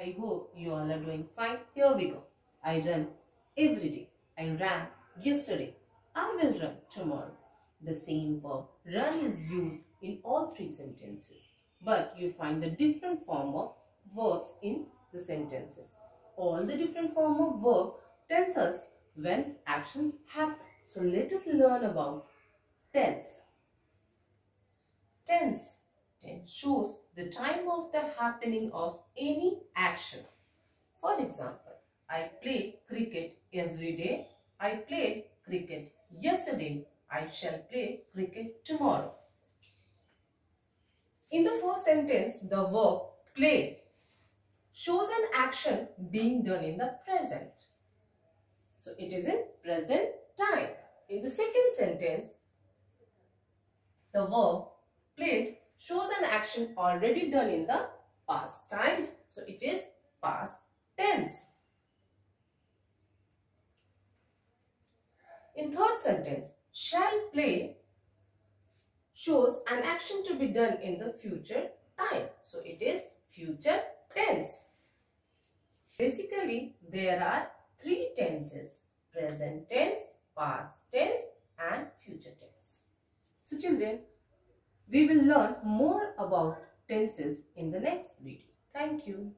I hope you all are doing fine. Here we go. I run every day. I ran yesterday. I will run tomorrow. The same verb run is used in all three sentences. But you find the different form of verbs in the sentences. All the different form of verb tells us when actions happen. So let us learn about tense. Tense. Tense shows the time of the happening of any action. For example, I play cricket every day. I played cricket yesterday. I shall play cricket tomorrow. In the first sentence, the verb play shows an action being done in the present. So it is in present time. In the second sentence, the verb played an action already done in the past time. So it is past tense. In third sentence, shall play shows an action to be done in the future time. So it is future tense. Basically, there are three tenses. Present tense, past tense and future tense. So children, we will learn more about tenses in the next video. Thank you.